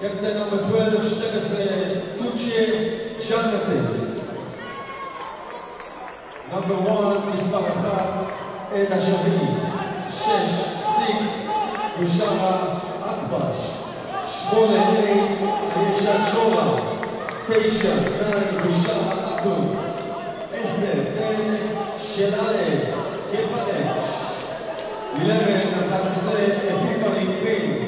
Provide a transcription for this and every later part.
Captain number 12, 12, Tucci Giannates. Number 1, מספר 1, עדה שביב. 6, 6, בשארה אקבש. 8, עיישה ג'ורה. 9, 9, בשארה אקום. 10, שלאלה, קפלש. 11, אפיפרי פינס.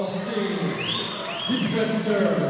Austin Diebfester.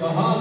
कहा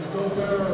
Let's go, Bears.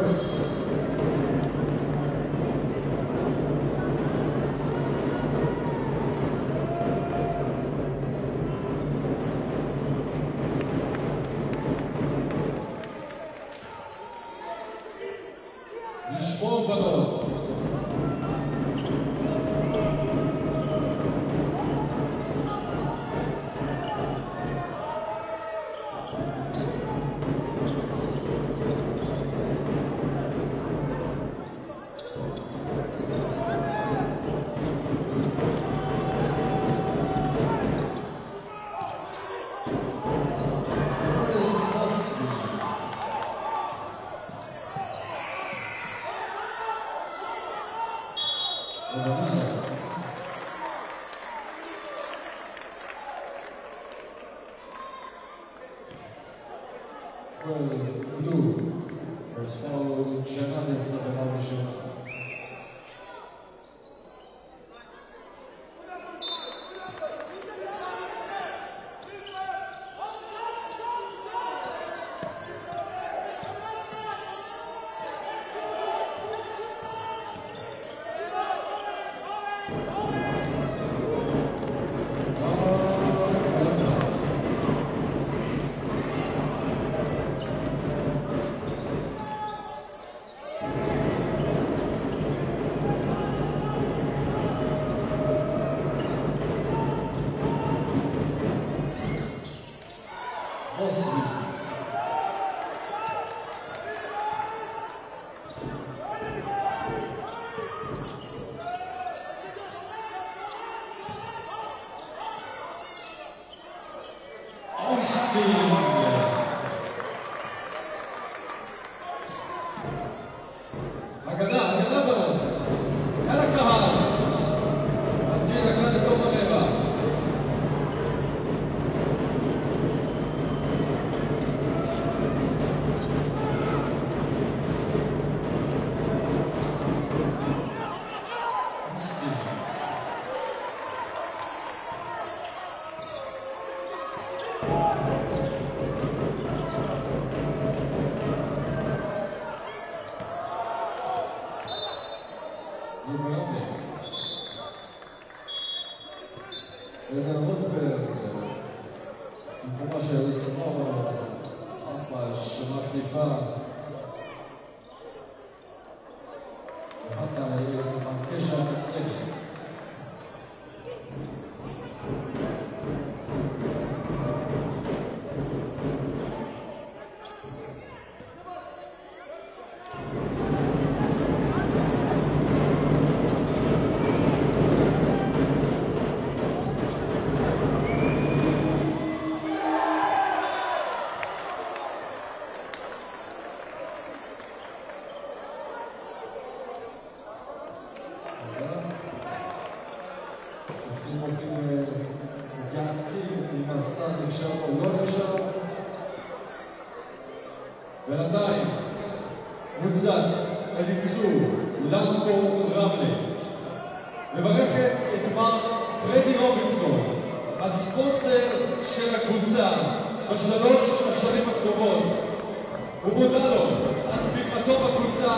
הוא מודה לו על תמיכתו בקבוצה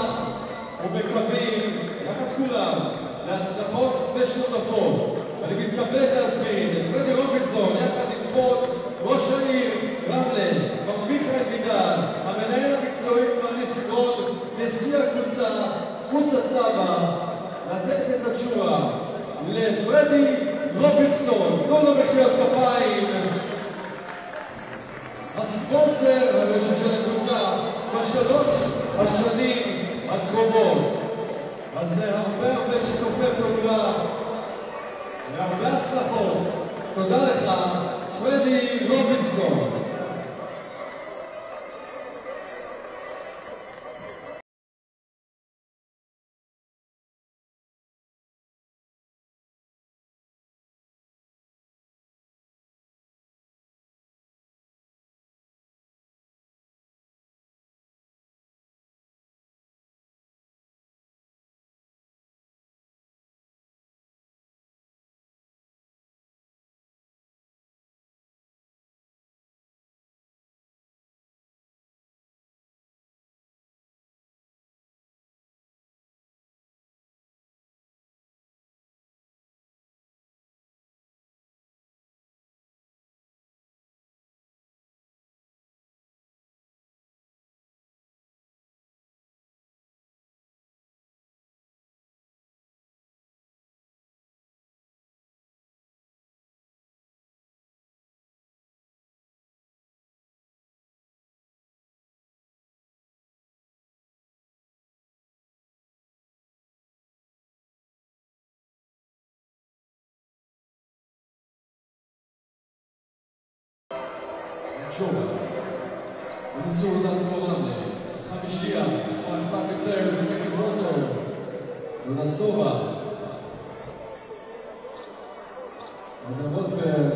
ומקווים, יחד כולם, להצלחות ושותפות. אני מתכבד להזמין את פרדי רובינסון יחד עם כבוד ראש העיר רמלה, מר מיכאל וידל, המנהל המקצועי מר ניסגרון, נשיא הקבוצה מוסא צבא, לתת את התשובה לפרדי רובינסון. תנו לו מחיאות כפיים. הספונסר הראשי של הקבוצה בשלוש השנים הקרובות. אז להרבה הרבה שיתופי פעולה, להרבה הצלחות. תודה לך, פרדי רובינסון. 今日は熱を歌って後半でカミシア、ファーストアッププレイヤー、セカンドロード、ルナソーバー、Anna Rotberg,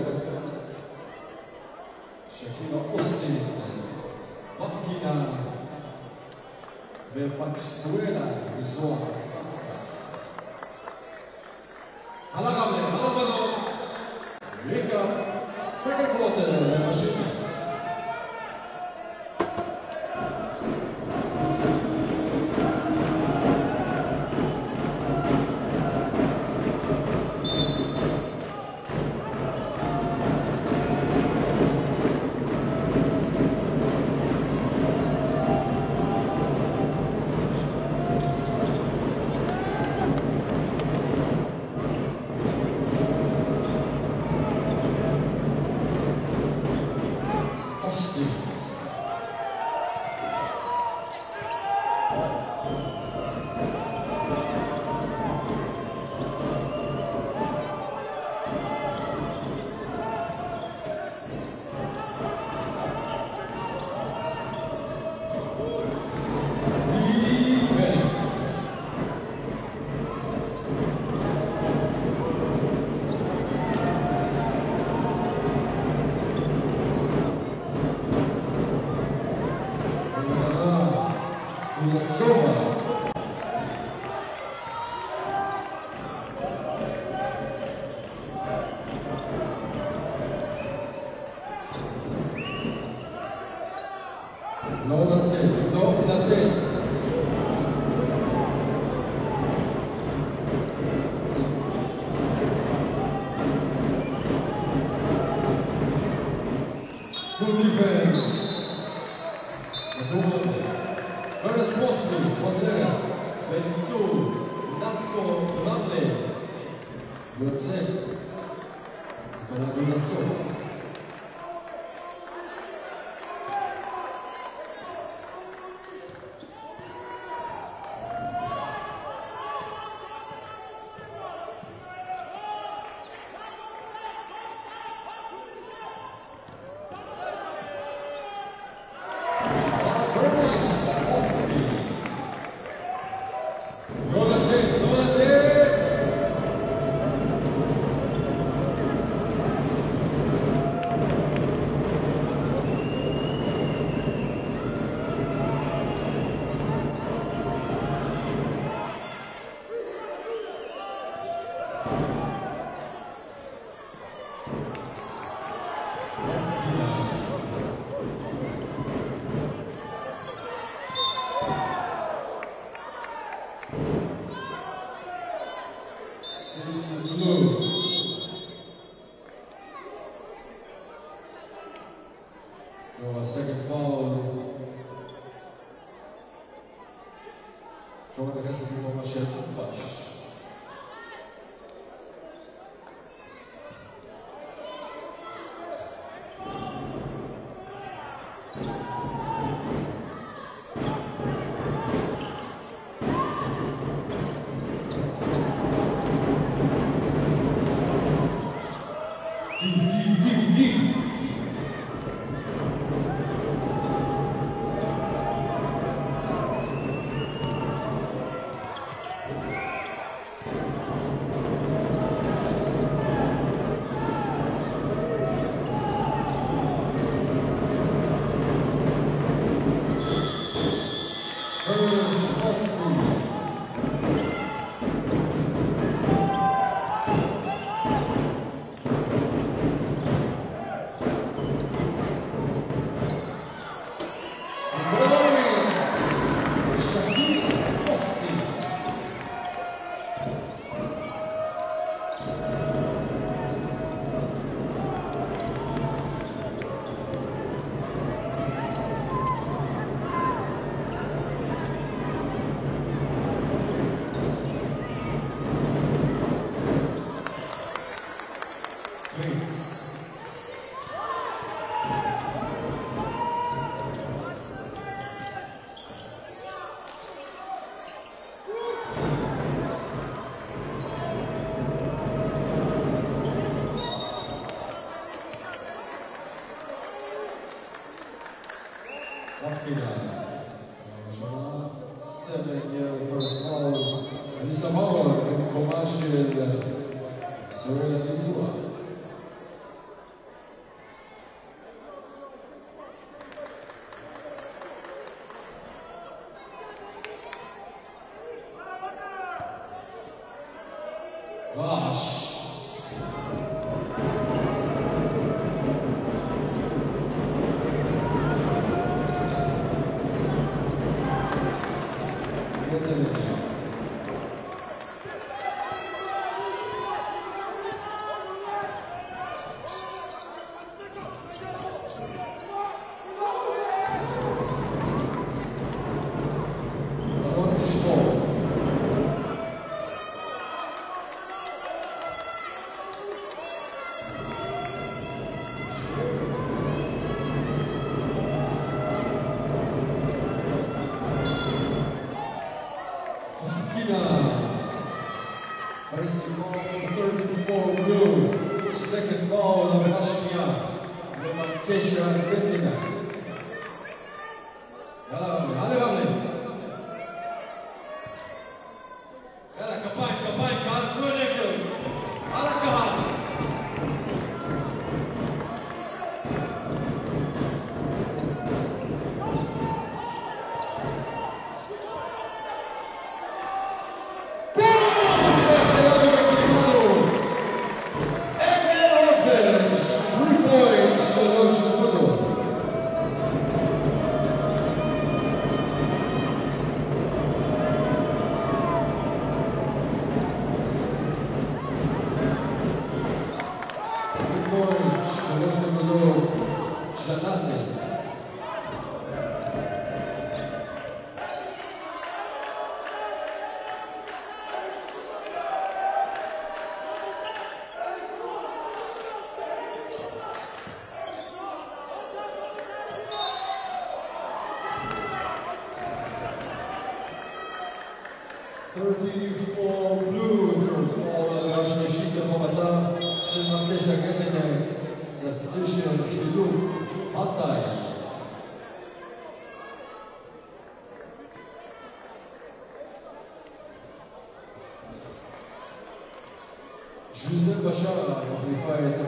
Shakira Osti, Popkina, Wer Max Suela, Resort. ז'וזep בשארה מחליפה את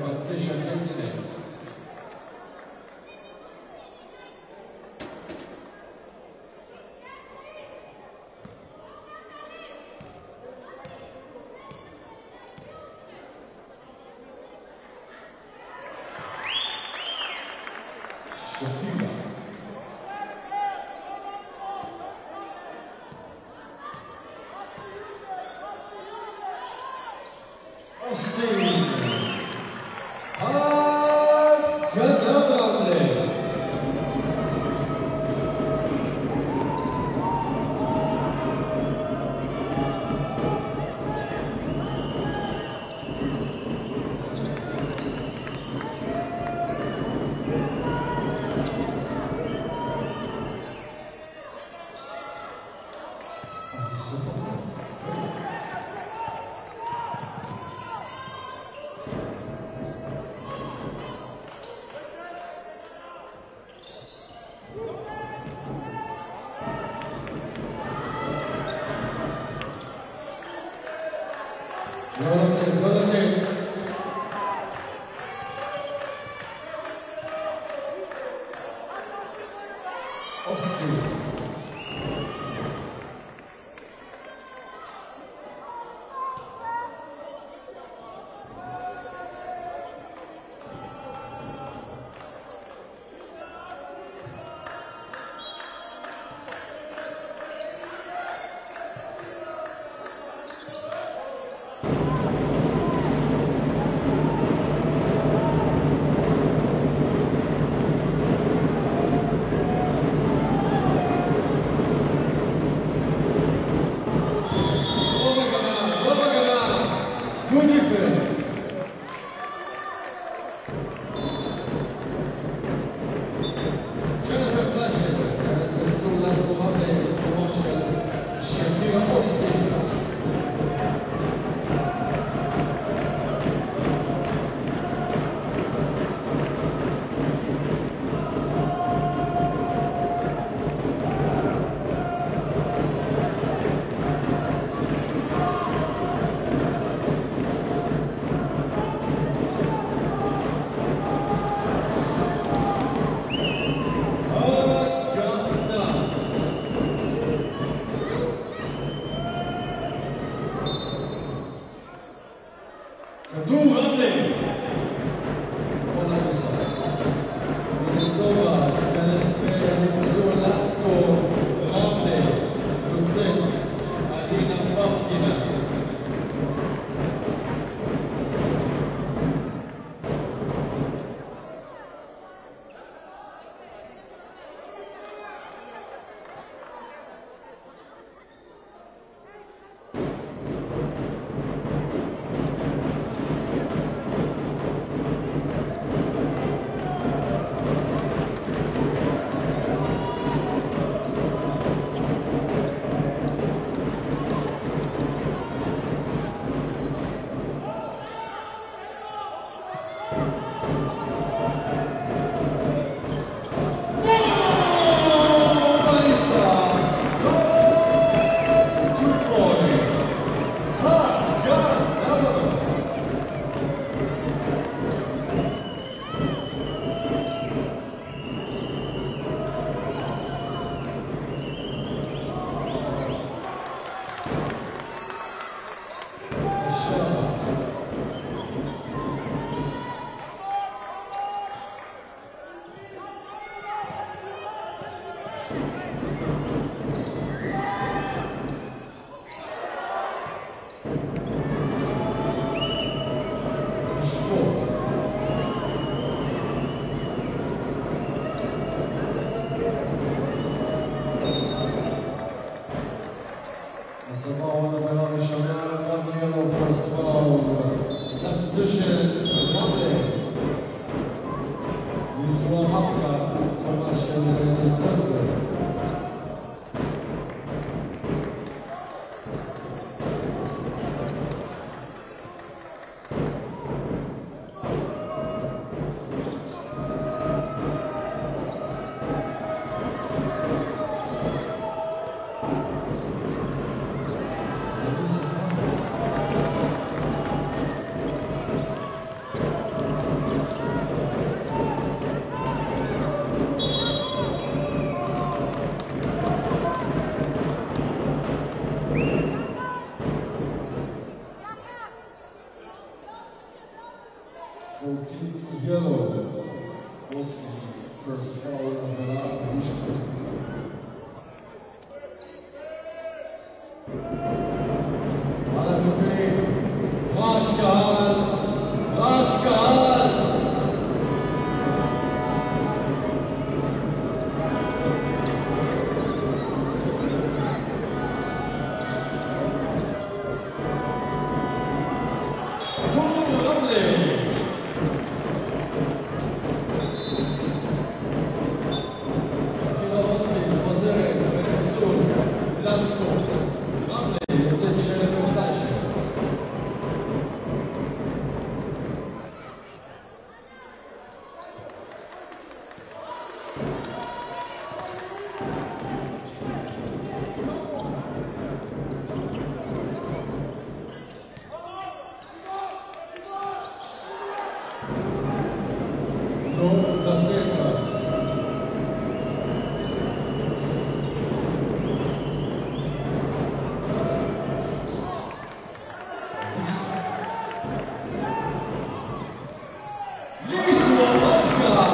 감사합니다.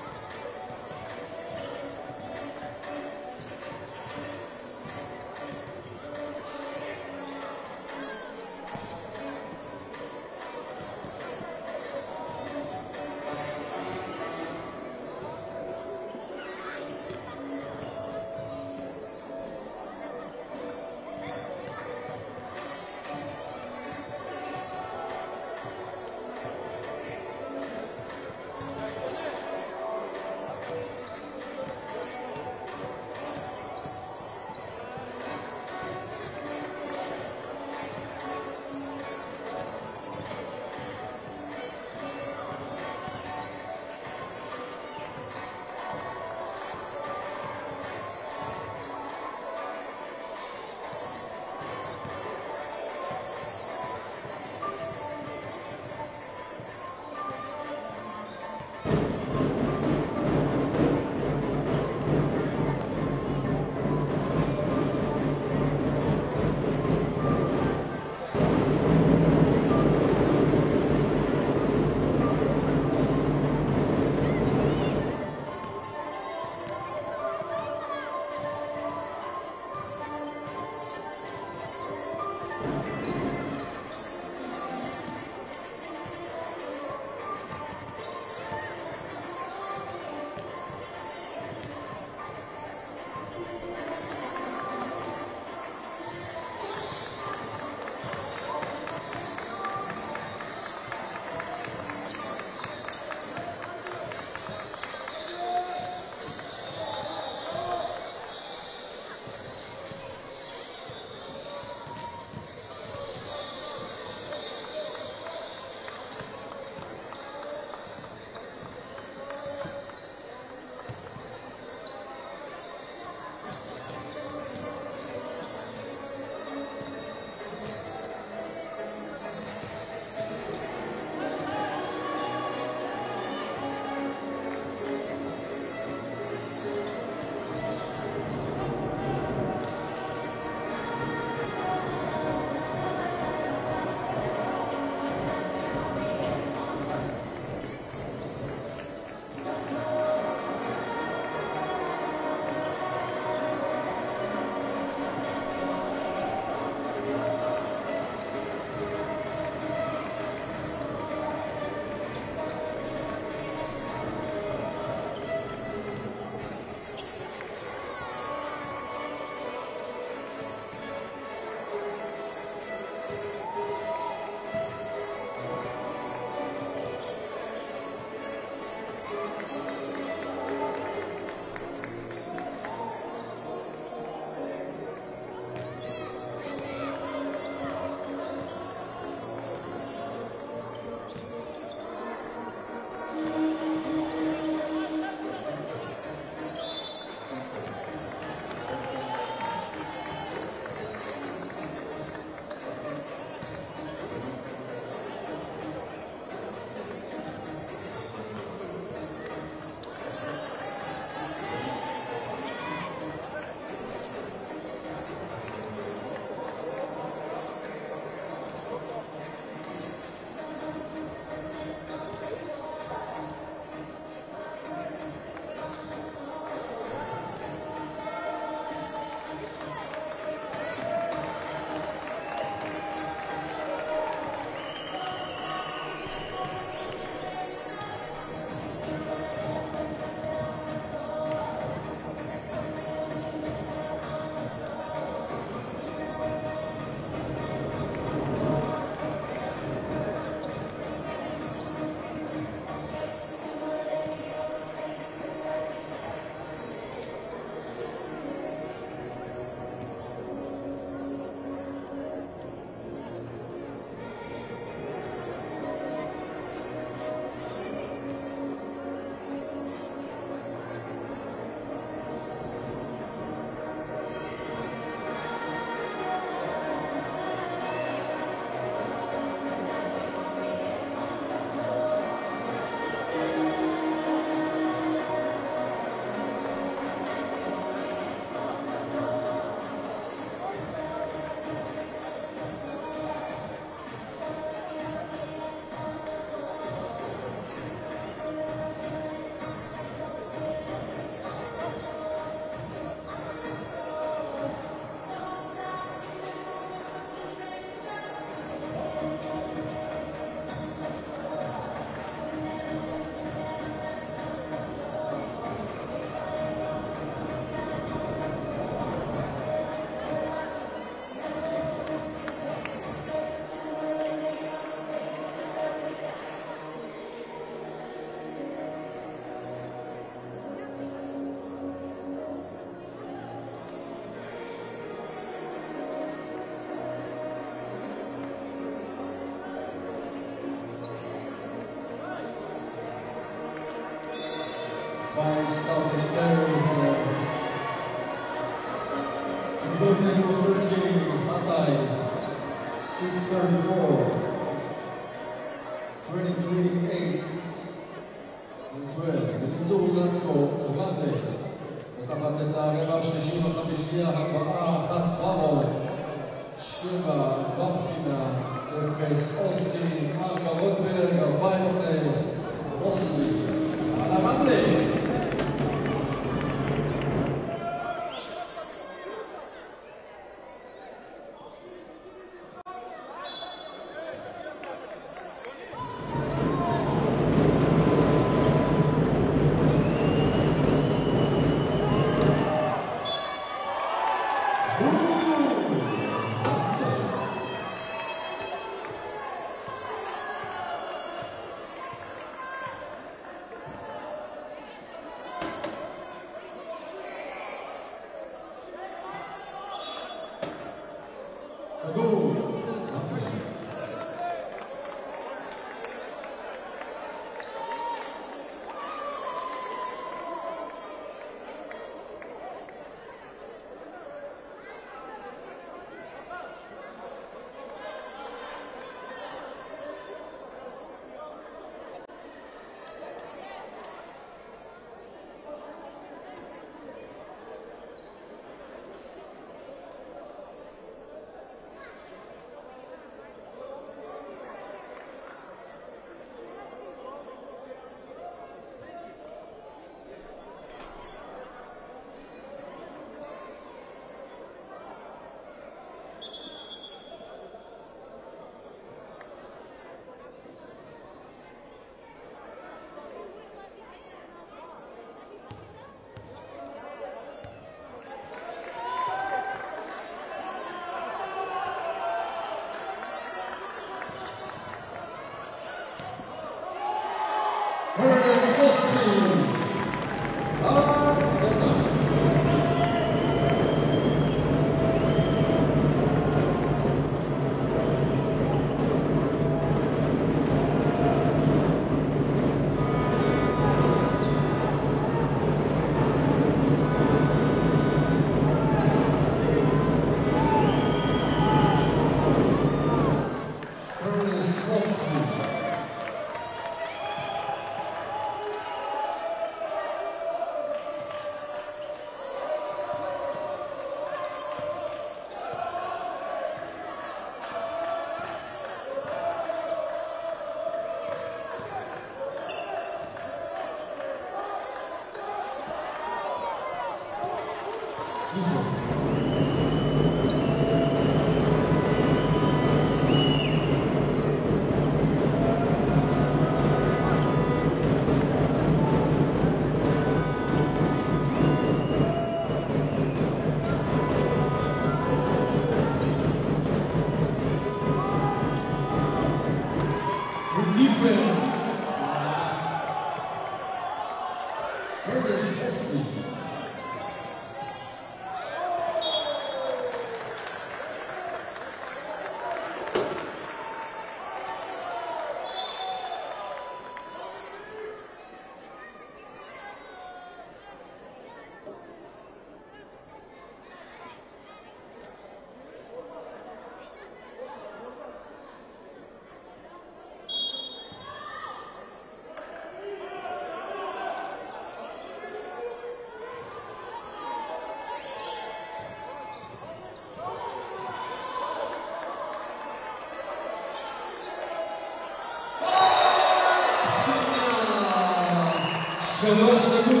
Seu lance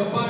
goodbye.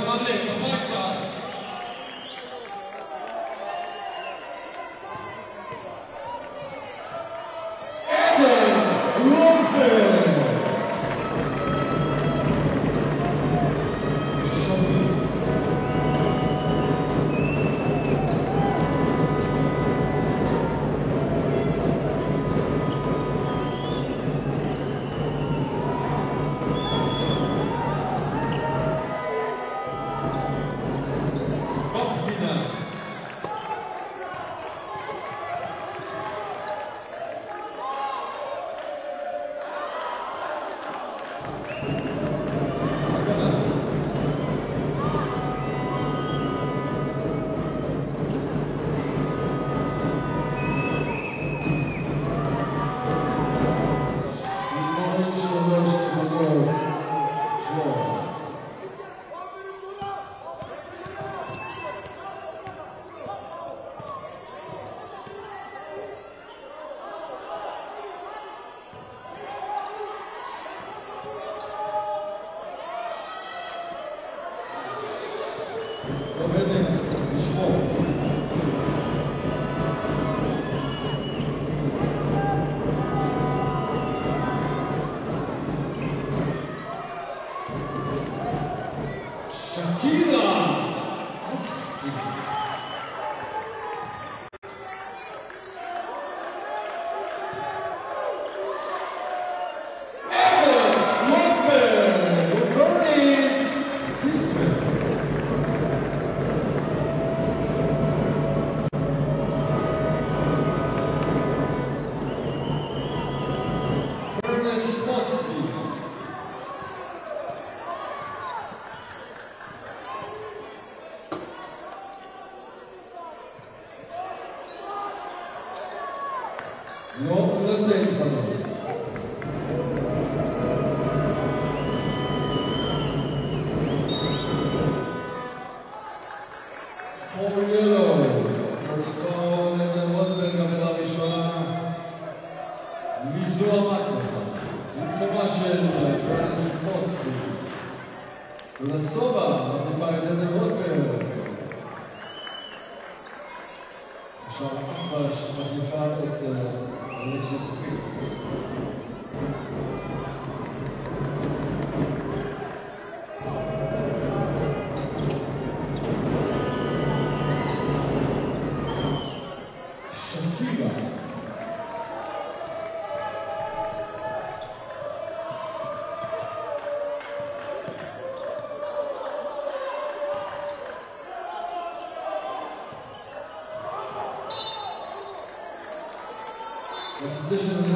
This is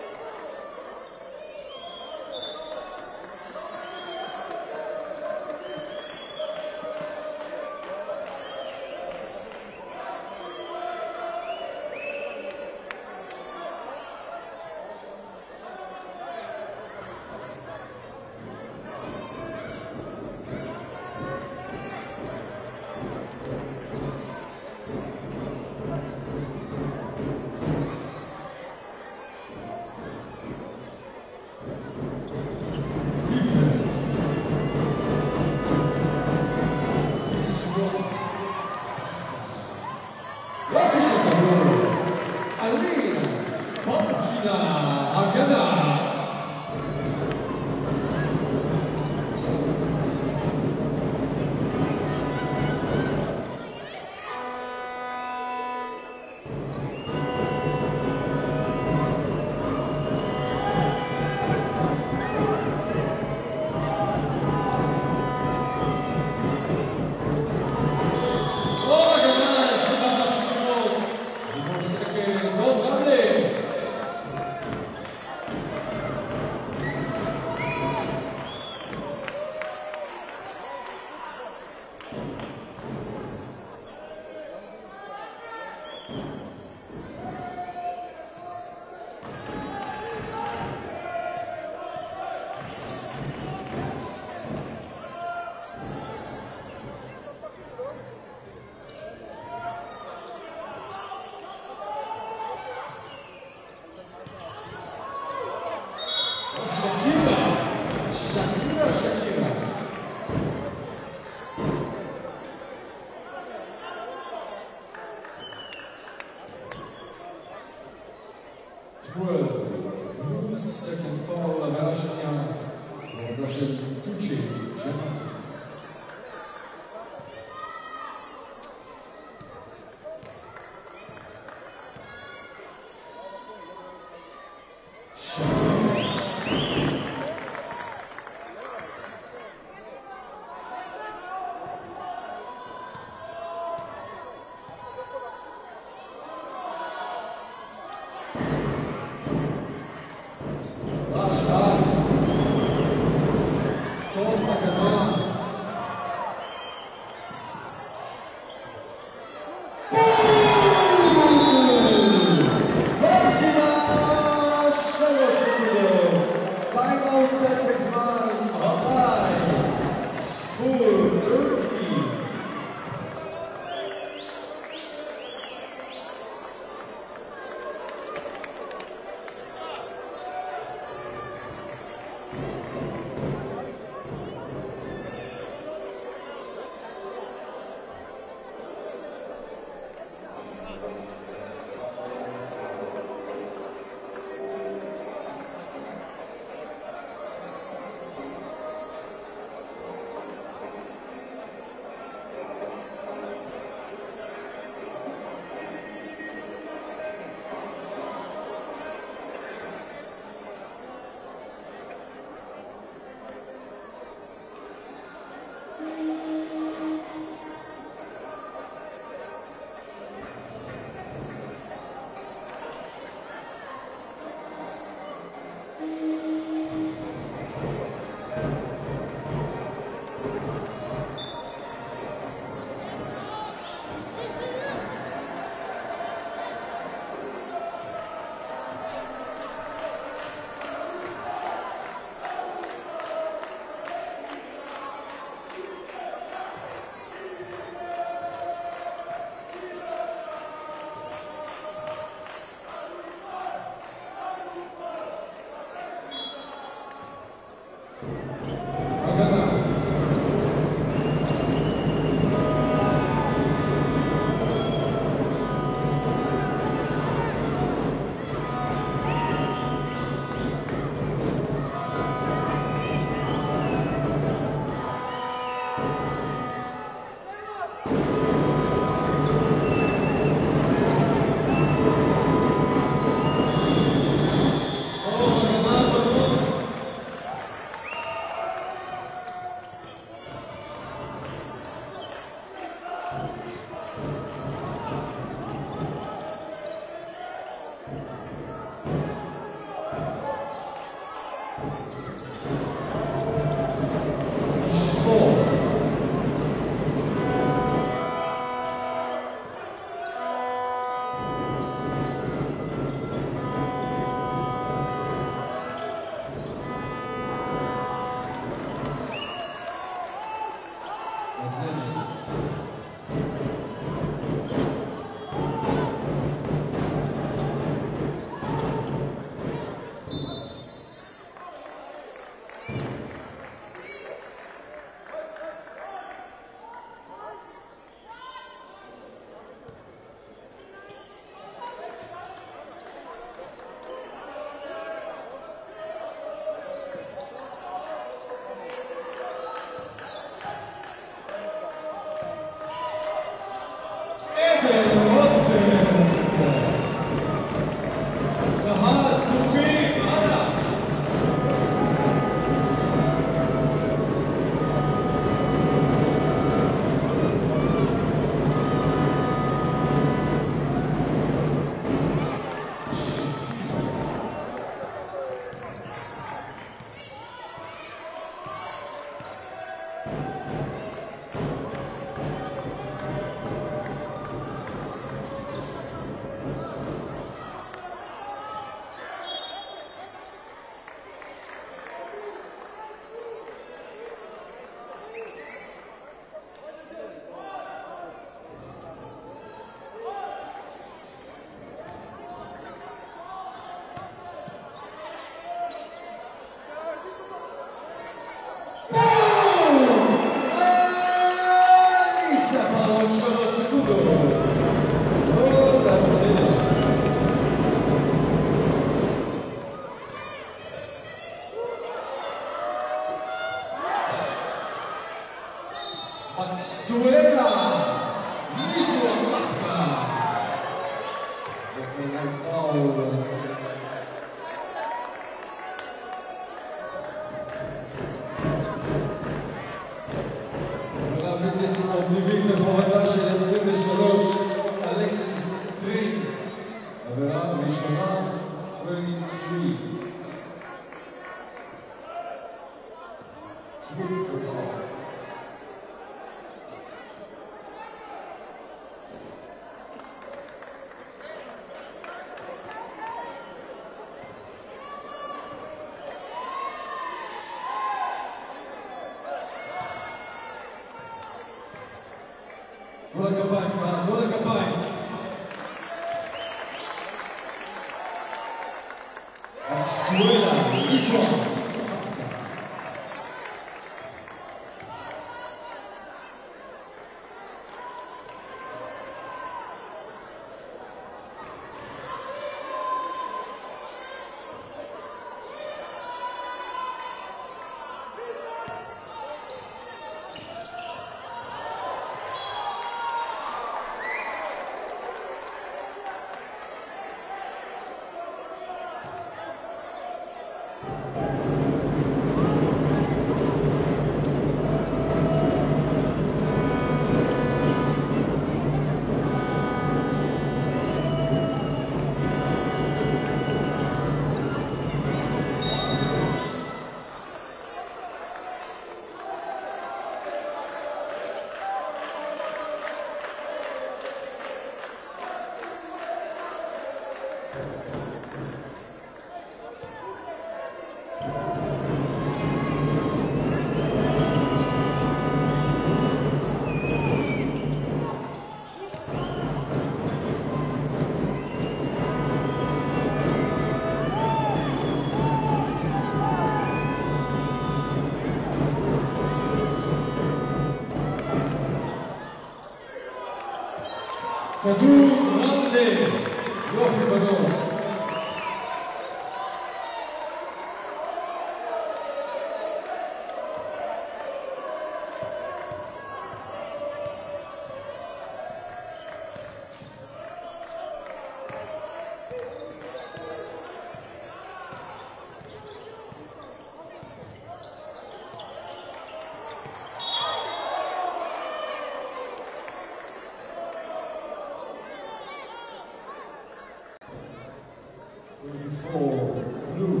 When you fall, blue,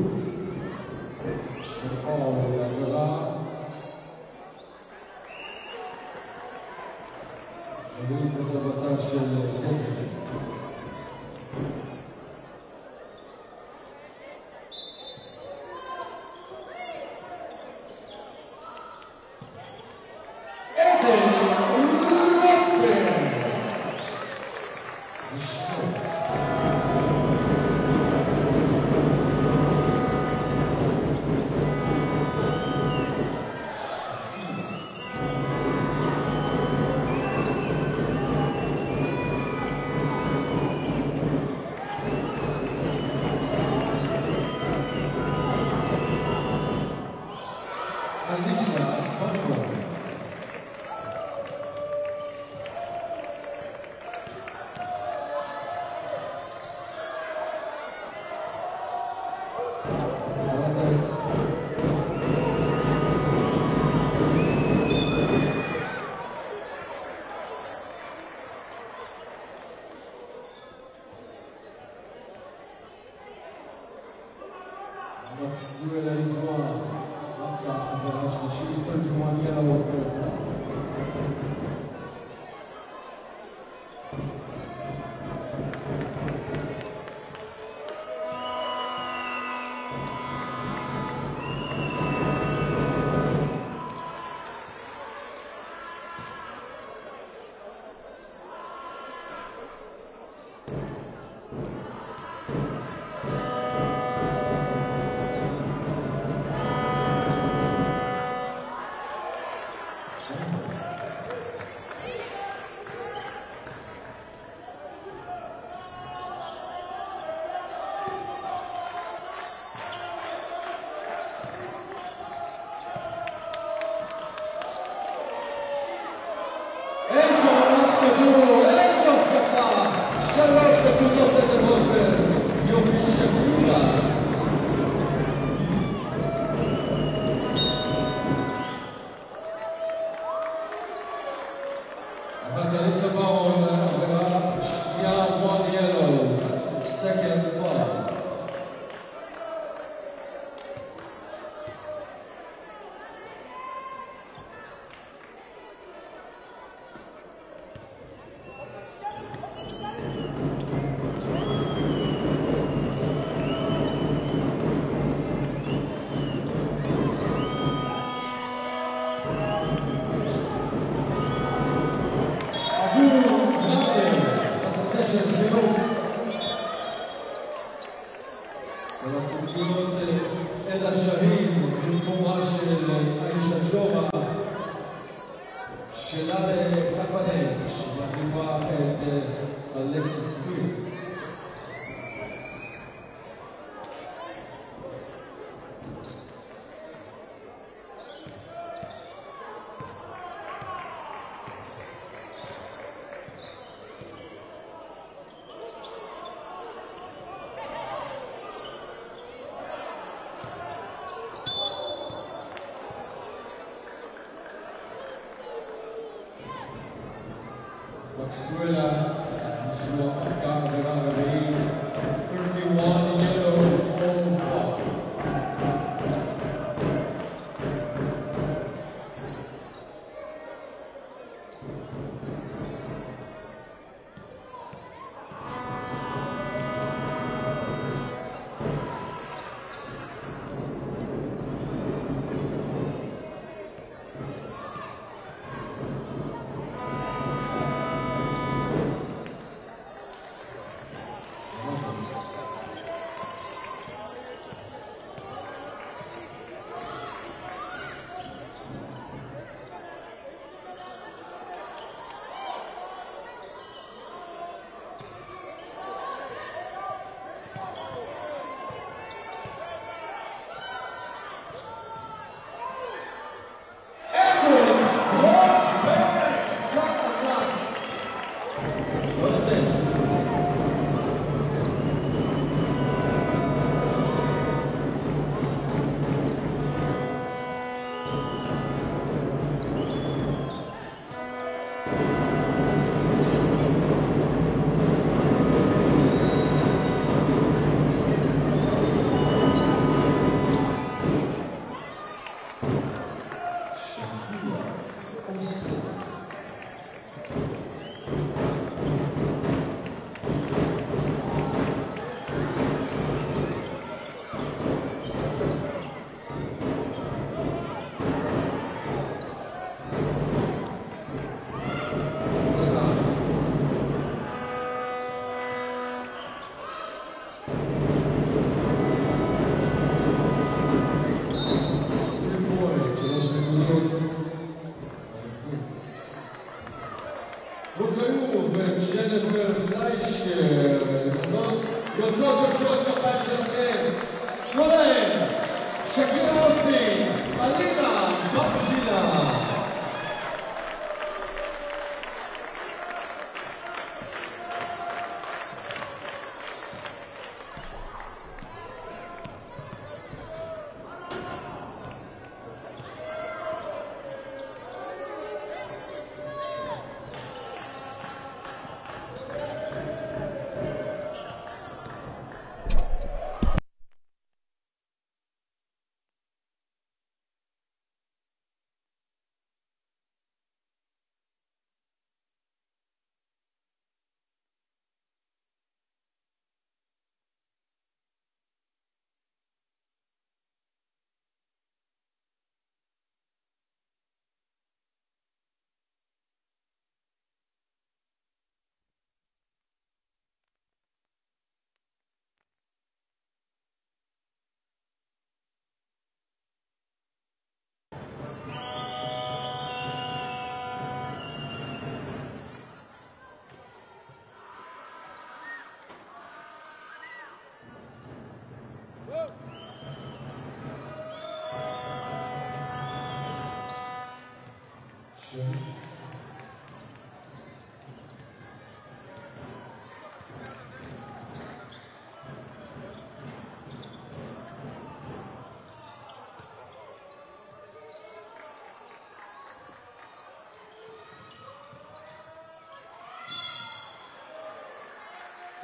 you fall like a log. And you